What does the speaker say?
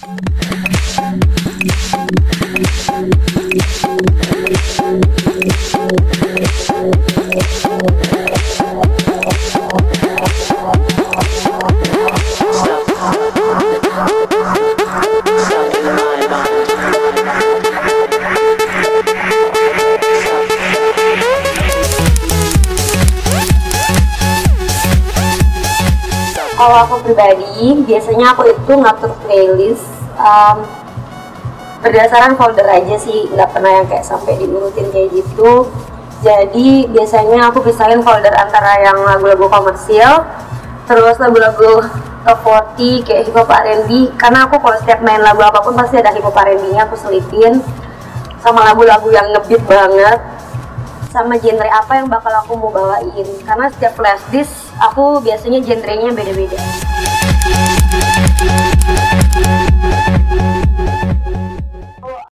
Kalau aku pribadi, biasanya aku itu ngatur playlist um, berdasarkan folder aja sih, nggak pernah yang kayak sampai diurutin kayak gitu. Jadi biasanya aku pisahin folder antara yang lagu-lagu komersil, terus lagu-lagu top 40 kayak hip hop R&B. Karena aku kalau setiap main lagu apa pun pasti ada hip hop R&B-nya aku selipin, sama lagu-lagu yang ngebeat banget sama genre apa yang bakal aku mau bawain karena setiap flash disk aku biasanya genrenya beda-beda